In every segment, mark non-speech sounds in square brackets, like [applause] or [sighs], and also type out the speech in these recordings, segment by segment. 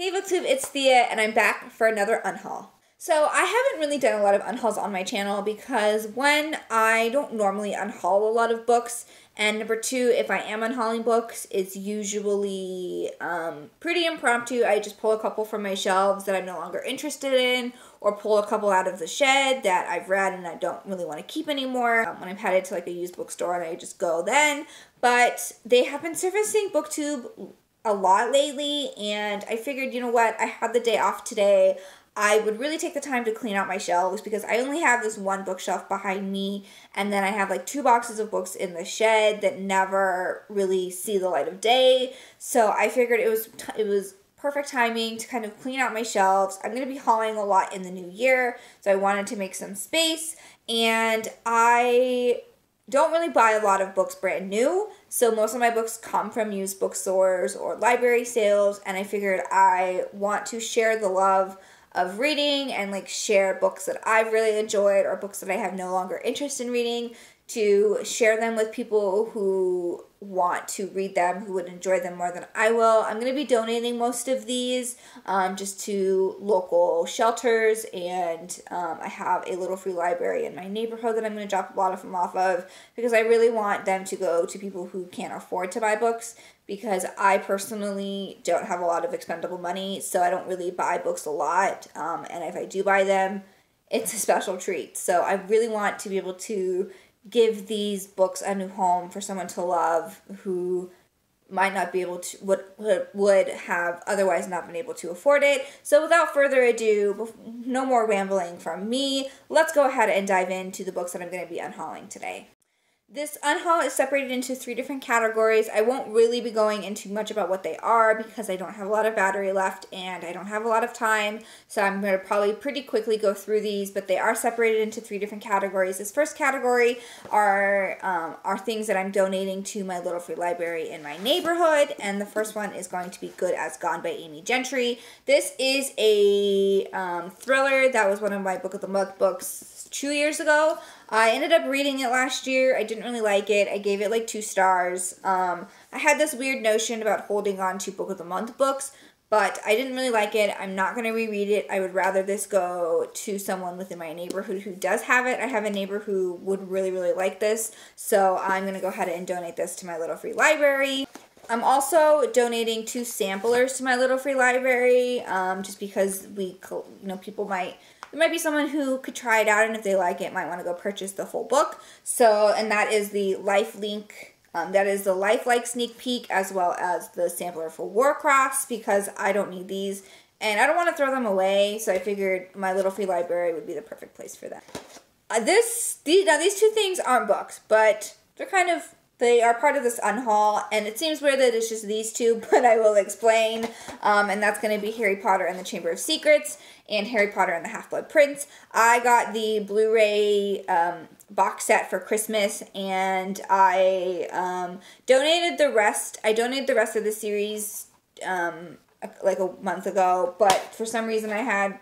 Hey Booktube, it's Thea, and I'm back for another unhaul. So I haven't really done a lot of unhauls on my channel because one, I don't normally unhaul a lot of books, and number two, if I am unhauling books, it's usually um, pretty impromptu. I just pull a couple from my shelves that I'm no longer interested in, or pull a couple out of the shed that I've read and I don't really want to keep anymore. Um, when I'm headed to like a used bookstore and I just go then. But they have been servicing BookTube a lot lately and I figured, you know what, I had the day off today. I would really take the time to clean out my shelves because I only have this one bookshelf behind me and then I have like two boxes of books in the shed that never really see the light of day. So I figured it was it was perfect timing to kind of clean out my shelves. I'm going to be hauling a lot in the new year, so I wanted to make some space and I don't really buy a lot of books brand new, so most of my books come from used bookstores or library sales, and I figured I want to share the love of reading and like share books that I've really enjoyed or books that I have no longer interest in reading to share them with people who want to read them, who would enjoy them more than I will. I'm going to be donating most of these um, just to local shelters, and um, I have a little free library in my neighborhood that I'm going to drop a lot of them off of because I really want them to go to people who can't afford to buy books because I personally don't have a lot of expendable money, so I don't really buy books a lot, um, and if I do buy them, it's a special treat. So I really want to be able to give these books a new home for someone to love who might not be able to would would have otherwise not been able to afford it. So without further ado, no more rambling from me. Let's go ahead and dive into the books that I'm going to be unhauling today. This unhaul is separated into three different categories. I won't really be going into much about what they are because I don't have a lot of battery left and I don't have a lot of time. So I'm going to probably pretty quickly go through these, but they are separated into three different categories. This first category are, um, are things that I'm donating to my Little Free Library in my neighborhood. And the first one is going to be Good as Gone by Amy Gentry. This is a um, thriller that was one of my Book of the Month books two years ago. I ended up reading it last year. I didn't really like it. I gave it like two stars. Um, I had this weird notion about holding on to Book of the Month books, but I didn't really like it. I'm not going to reread it. I would rather this go to someone within my neighborhood who does have it. I have a neighbor who would really, really like this, so I'm going to go ahead and donate this to my little free library. I'm also donating two samplers to my little free library, um, just because we, you know, people might there might be someone who could try it out and if they like it might want to go purchase the full book. So and that is the life link um, that is the lifelike sneak peek as well as the sampler for Warcross because i don't need these and i don't want to throw them away so i figured my little free library would be the perfect place for that. Uh, this these now these two things aren't books but they're kind of they are part of this unhaul, and it seems weird that it's just these two, [laughs] but I will explain. Um, and that's going to be Harry Potter and the Chamber of Secrets and Harry Potter and the Half-Blood Prince. I got the Blu-ray um, box set for Christmas, and I um, donated the rest. I donated the rest of the series um, like a month ago, but for some reason I had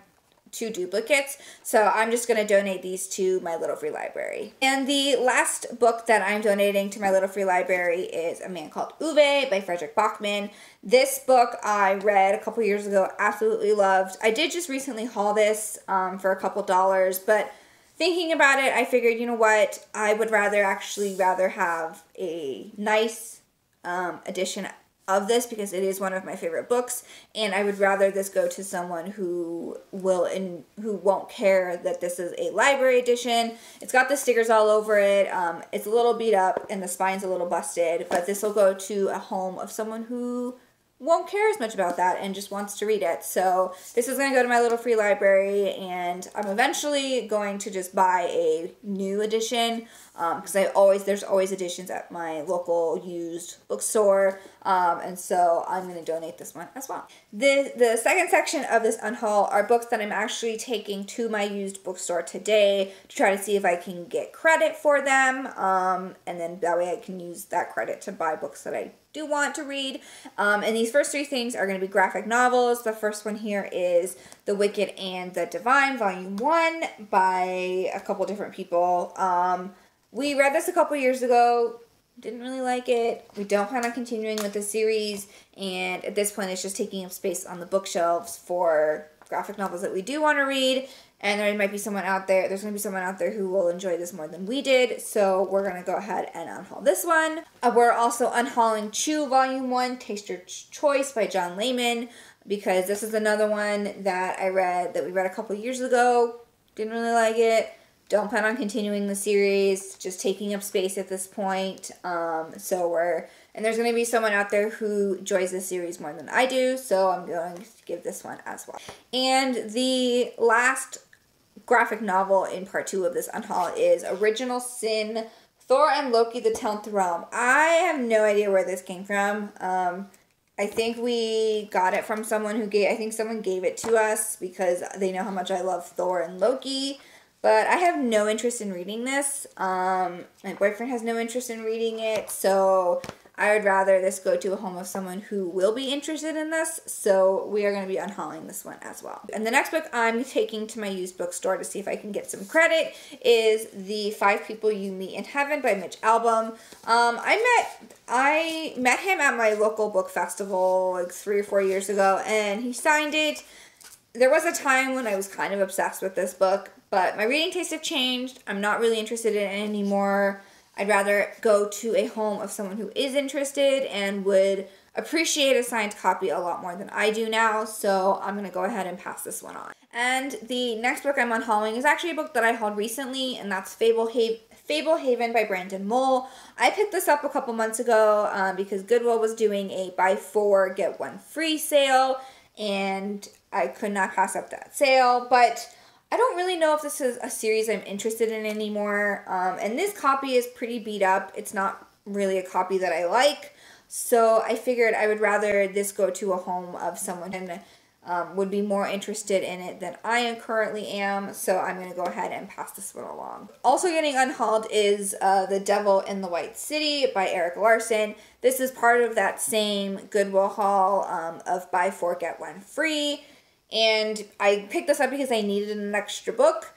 two duplicates. So I'm just going to donate these to my Little Free Library. And the last book that I'm donating to my Little Free Library is A Man Called Ove by Fredrik Backman. This book I read a couple years ago, absolutely loved. I did just recently haul this um, for a couple dollars, but thinking about it, I figured, you know what, I would rather actually rather have a nice um, edition of this because it is one of my favorite books and I would rather this go to someone who will and who won't care that this is a library edition. It's got the stickers all over it. Um, it's a little beat up and the spine's a little busted, but this will go to a home of someone who won't care as much about that and just wants to read it. So this is going to go to my little free library and I'm eventually going to just buy a new edition because um, I always there's always editions at my local used bookstore um, and so I'm going to donate this one as well. The, the second section of this unhaul are books that I'm actually taking to my used bookstore today to try to see if I can get credit for them um, and then that way I can use that credit to buy books that I do want to read. Um, and these first three things are going to be graphic novels. The first one here is The Wicked and the Divine, Volume 1 by a couple different people. Um, we read this a couple years ago. didn't really like it. We don't plan on continuing with the series, and at this point, it's just taking up space on the bookshelves for graphic novels that we do want to read. And there might be someone out there, there's going to be someone out there who will enjoy this more than we did. So we're going to go ahead and unhaul this one. Uh, we're also unhauling Chew Volume 1, Taster's Choice by John Layman, because this is another one that I read, that we read a couple years ago. Didn't really like it don't plan on continuing the series, just taking up space at this point. Um, so we're, and there's going to be someone out there who enjoys the series more than I do, so I'm going to give this one as well. And the last graphic novel in part two of this unhaul is Original Sin Thor and Loki the Tenth Realm. I have no idea where this came from. Um, I think we got it from someone who gave, I think someone gave it to us because they know how much I love Thor and Loki. But I have no interest in reading this. Um, my boyfriend has no interest in reading it, so I would rather this go to a home of someone who will be interested in this. So we are going to be unhauling this one as well. And the next book I'm taking to my used bookstore to see if I can get some credit is The Five People You Meet in Heaven by Mitch Albom. Um, I met I met him at my local book festival like three or four years ago, and he signed it. There was a time when I was kind of obsessed with this book, but my reading tastes have changed. I'm not really interested in it anymore. I'd rather go to a home of someone who is interested and would appreciate a signed copy a lot more than I do now, so I'm to go ahead and pass this one on. And the next book I'm unhauling is actually a book that I hauled recently, and that's Fable, ha- Fable Haven by Brandon Mull. I picked this up a couple months ago um, because Goodwill was doing a buy four, get one free sale, and I could not pass up that sale, but I don't really know if this is a series I'm interested in anymore. Um, and this copy is pretty beat up. It's not really a copy that I like. So I figured I would rather this go to a home of someone and um, would be more interested in it than I currently am. So I'm going to go ahead and pass this one along. Also getting unhauled is uh, The Devil in the White City by Erik Larson. This is part of that same Goodwill haul um, of buy four, get one free. And I picked this up because I needed an extra book.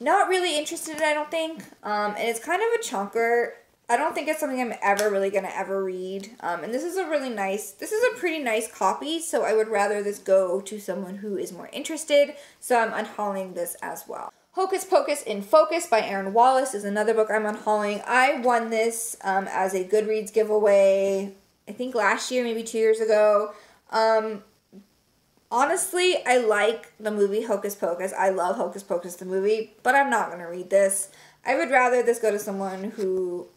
Not really interested, I don't think. Um, and it's kind of a chunker. I don't think it's something I'm ever really going to ever read. Um, and this is a really nice, this is a pretty nice copy, so I would rather this go to someone who is more interested. So I'm unhauling this as well. Hocus Pocus in Focus by Aaron Wallace is another book I'm unhauling. I won this um, as a Goodreads giveaway, I think last year, maybe two years ago. Um, honestly, I like the movie Hocus Pocus. I love Hocus Pocus, the movie, but I'm not going to read this. I would rather this go to someone who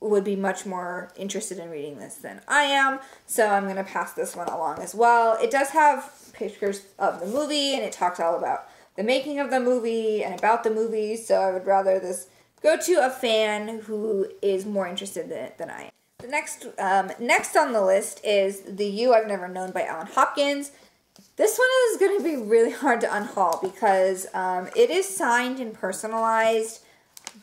would be much more interested in reading this than I am, so I'm going to pass this one along as well. It does have pictures of the movie, and it talks all about the making of the movie and about the movie, so I would rather this go to a fan who is more interested in it than I am. The next, um, next on the list is The You I've Never Known by Ellen Hopkins. This one is going to be really hard to unhaul because um, it is signed and personalized,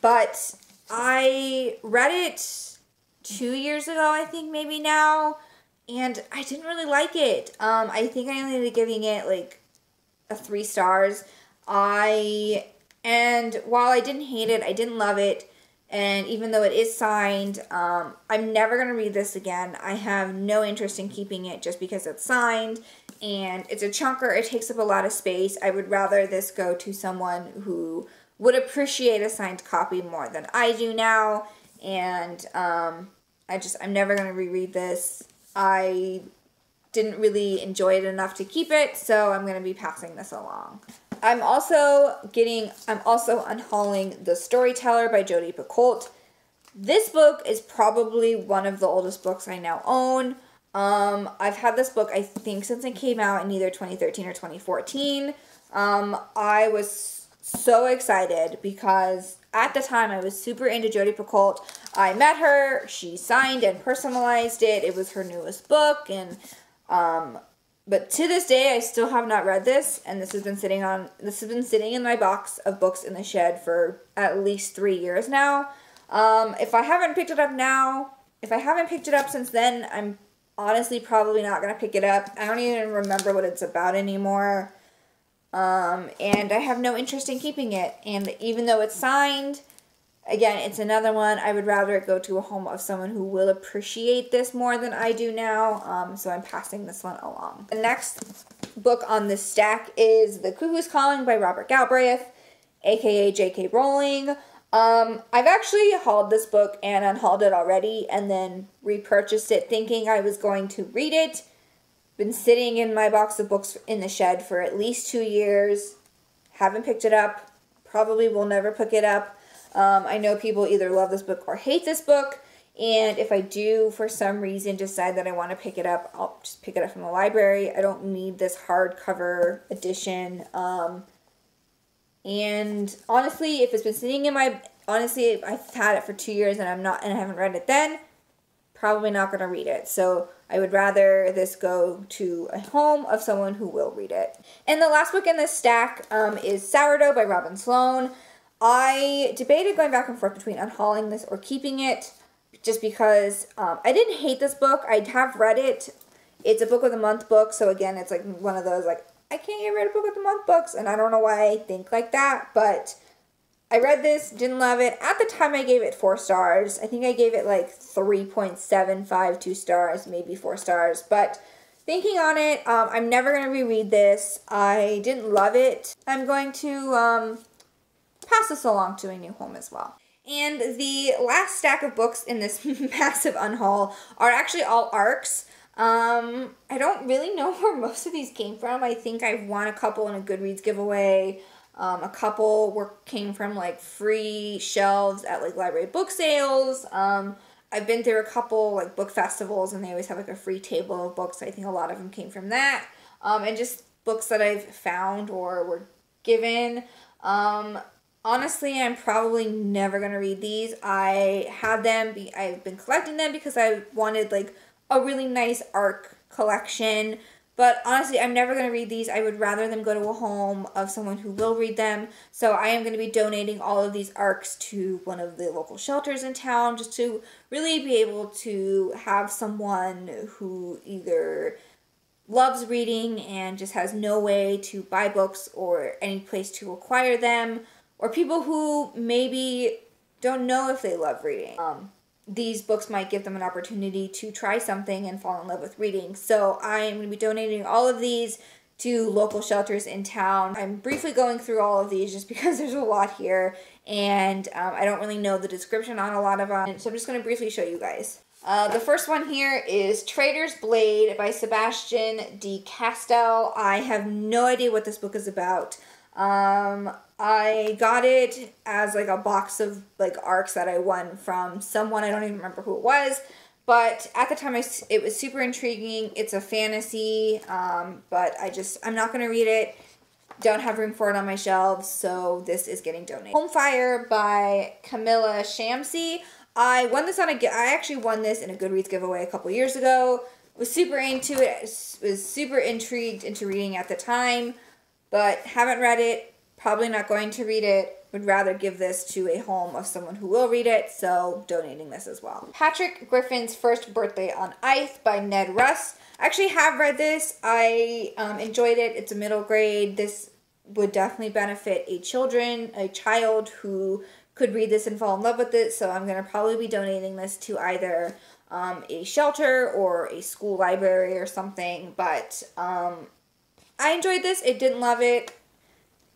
but I read it two years ago, I think maybe now, and I didn't really like it. Um, I think I ended up giving it like a three stars. I and while I didn't hate it, I didn't love it. And even though it is signed, um, I'm never going to read this again. I have no interest in keeping it just because it's signed and it's a chunker. It takes up a lot of space. I would rather this go to someone who would appreciate a signed copy more than I do now. And um, I just, I'm never going to reread this. I didn't really enjoy it enough to keep it, so I'm going to be passing this along. I'm also getting, I'm also unhauling The Storyteller by Jodi Picoult. This book is probably one of the oldest books I now own. Um, I've had this book, I think, since it came out in either 2013 or 2014. Um, I was so excited because at the time I was super into Jodi Picoult. I met her, she signed and personalized it. It was her newest book, and um, but to this day, I still have not read this, and this has been sitting on this has been sitting in my box of books in the shed for at least three years now. Um, if I haven't picked it up now, if I haven't picked it up since then, I'm honestly probably not gonna pick it up. I don't even remember what it's about anymore, um, and I have no interest in keeping it. And even though it's signed, Again, it's another one. I would rather go to a home of someone who will appreciate this more than I do now. Um, so I'm passing this one along. The next book on this stack is The Cuckoo's Calling by Robert Galbraith, aka J.K. Rowling. Um, I've actually hauled this book and unhauled it already and then repurchased it thinking I was going to read it. Been sitting in my box of books in the shed for at least two years. Haven't picked it up. Probably will never pick it up. Um, I know people either love this book or hate this book. And if I do, for some reason, decide that I want to pick it up, I'll just pick it up from the library. I don't need this hardcover edition. Um, and honestly, if it's been sitting in my, honestly, I've had it for two years and I'm not, and I haven't read it then, probably not going to read it. So I would rather this go to a home of someone who will read it. And the last book in this stack um, is Sourdough by Robin Sloan. I debated going back and forth between unhauling this or keeping it just because um, I didn't hate this book. I have read it. It's a book of the month book, so again, it's like one of those like I can't get rid of book of the month books, and I don't know why I think like that, but I read this, didn't love it. At the time, I gave it four stars. I think I gave it like 3.752 stars, maybe four stars, but thinking on it, um, I'm never going to reread this. I didn't love it. I'm going to um, pass this along to a new home as well. And the last stack of books in this [laughs] massive unhaul are actually all ARCs. Um, I don't really know [laughs] where most of these came from. I think I won a couple in a Goodreads giveaway. Um, a couple were came from like free shelves at like library book sales. Um, I've been through a couple like book festivals and they always have like a free table of books. I think a lot of them came from that. Um, and just books that I've found or were given. Um, honestly, I'm probably never gonna read these. I had them. Be I've been collecting them because I wanted like a really nice ARC collection. But honestly, I'm never to read these. I would rather them go to a home of someone who will read them. So I am to be donating all of these ARCs to one of the local shelters in town just to really be able to have someone who either loves reading and just has no way to buy books or any place to acquire them or people who maybe don't know if they love reading. Um, these books might give them an opportunity to try something and fall in love with reading. So I am going to be donating all of these to local shelters in town. I'm briefly going through all of these just [laughs] because there's a lot here and um, I don't really know the description on a lot of them. So I'm just going to briefly show you guys. Uh, the first one here is Traitor's Blade by Sebastian de Castell. I have no idea what this book is about. Um, I got it as like a box of like ARCs that I won from someone. I don't even remember who it was. But at the time, I, it was super intriguing. It's a fantasy, um, but I just, I'm not going to read it. Don't have room for it on my shelves, so this is getting donated. Home Fire by Kamila Shamsie. I won this on a, I actually won this in a Goodreads giveaway a couple years ago. Was super into it, was super intrigued into reading at the time but haven't read it, probably not going to read it. Would rather give this to a home of someone who will read it, so donating this as well. Patrick Griffin's First Birthday on Ice by Ned Rust. I actually have read this. I um, enjoyed it. It's a middle grade. This would definitely benefit a children, a child who could read this and fall in love with it. So I'm going to probably be donating this to either um, a shelter or a school library or something. But um, I enjoyed this. It didn't love it.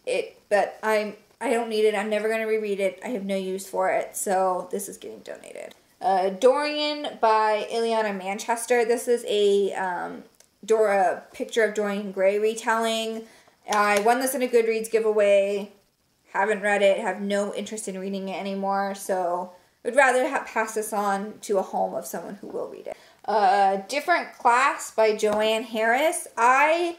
It, but I'm I don't need it. I'm never gonna reread it. I have no use for it. So this is getting donated. Uh, Dorian by Ileana Manchester. This is a um, Dora picture of Dorian Gray retelling. I won this in a Goodreads giveaway. Haven't read it. Have no interest in reading it anymore. So would rather have, pass this on to a home of someone who will read it. Uh, Different Class by Joanne Harris. I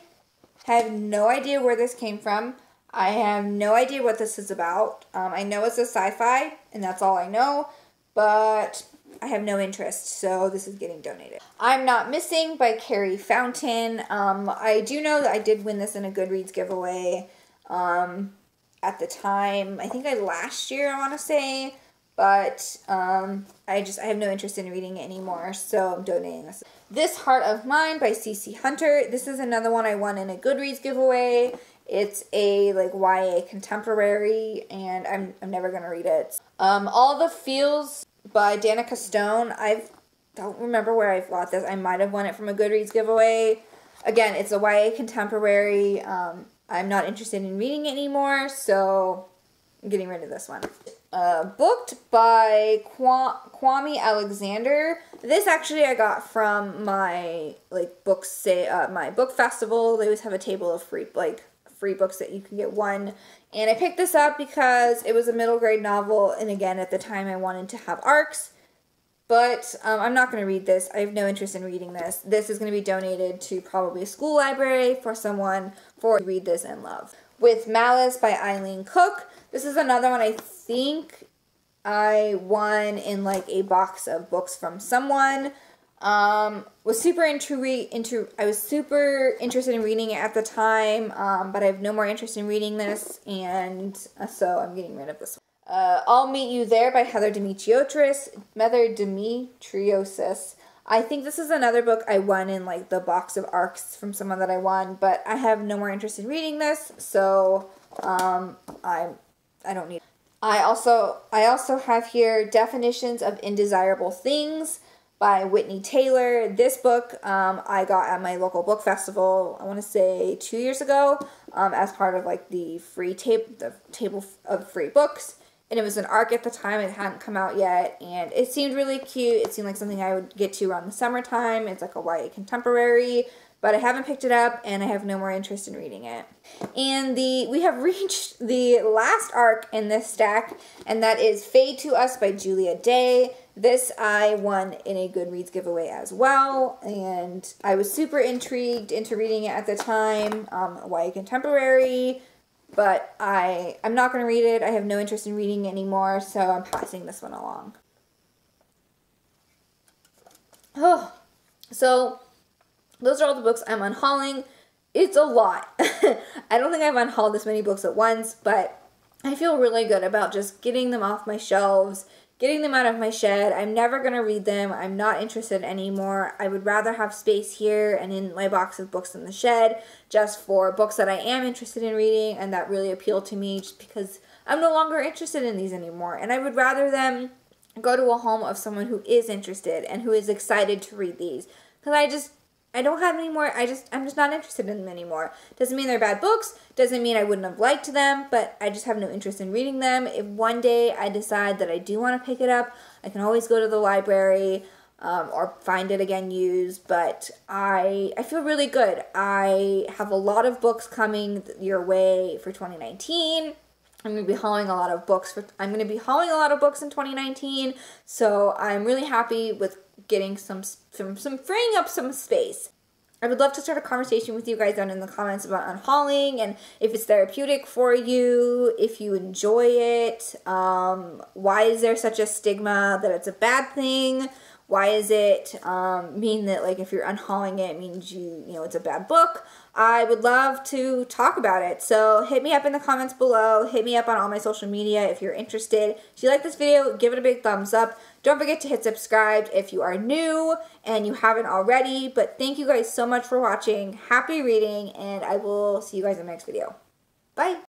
have no idea where this came from. I have no idea what this is about. Um, I know it's a sci-fi, and that's all I know, but I have no interest, so this is getting donated. I'm Not Missing by Carrie Fountain. Um, I do know that I did win this in a Goodreads giveaway um, at the time. I think I last year, I want to say, but um, I just I have no interest in reading it anymore, so I'm donating this. This Heart of Mine by CC Hunter. This is another one I won in a Goodreads giveaway. It's a like YA contemporary, and I'm I'm never gonna read it. Um, All the Feels by Danika Stone. I don't remember where I bought this. I might have won it from a Goodreads giveaway. Again, it's a YA contemporary. Um, I'm not interested in reading it anymore, so I'm getting rid of this one. Uh, booked by Kwame Alexander. This actually I got from my like book say uh, my book festival. They always have a table of free like free books that you can get one. And I picked this up because it was a middle grade novel, and again at the time I wanted to have arcs. But um, I'm not going to read this. I have no interest in reading this. This is going to be donated to probably a school library for someone for read this and love. With Malice by Eileen Cook. This is another one I think I won in like a box of books from someone. Um, was super into into I was super interested in reading it at the time, um, but I have no more interest in reading this, and uh, so I'm getting rid of this one. Uh, I'll Meet You There by Heather Demetriotris. Heather Demetriosis. I think this is another book I won in like the box of arcs from someone that I won, but I have no more interest in reading this, so um, I'm I don't need. I also I also have here definitions of indesirable things by Whitney Taylor. This book um, I got at my local book festival. I want to say two years ago, um, as part of like the free tape the table of free books and it was an arc at the time. It hadn't come out yet, and it seemed really cute. It seemed like something I would get to around the summertime. It's like a YA contemporary, but I haven't picked it up, and I have no more interest in reading it. And the we have [laughs] reached the last arc in this stack, and that is "Fade to Us" by Julia Day. This I won in a Goodreads giveaway as well, and I was super intrigued into reading it at the time. Um, contemporary but I I'm not going to read it. I have no interest in reading it anymore, so I'm passing this one along. Oh, [sighs] so those are all the books I'm unhauling. It's a lot. [laughs] I don't think I've unhauled this many books at once, but I feel really good about just getting them off my shelves getting them out of my shed. I'm never going to read them. I'm not interested anymore. I would rather have space here and in my box of books in the shed just for books that I am interested in reading and that really appeal to me just because I'm no longer interested in these anymore. And I would rather them go to a home of someone who is interested and who is excited to read these. Because I just I don't have any more. I just I'm just not interested in them anymore. Doesn't mean they're bad books. Doesn't mean I wouldn't have liked them, but I just have no interest in reading them. If one day I decide that I do want to pick it up, I can always go to the library um, or find it again used. But I I feel really good. I have a lot of books coming your way for 2019. I'm going to be hauling a lot of books for I'm going to be hauling a lot of books in 2019. So I'm really happy with getting some some some freeing up some space. I would love to start a conversation with you guys down in the comments about unhauling and if it's therapeutic for you, if you enjoy it, um, why is there such a stigma that it's a bad thing? Why is it um, mean that like if you're unhauling it, it means you you know it's a bad book? I would love to talk about it. So hit me up in the comments below. Hit me up on all my social media if you're interested. If you like this video, give it a big thumbs up. Don't forget to hit subscribe if you are new and you haven't already. But thank you guys so much for watching. Happy reading, and I will see you guys in the next video. Bye.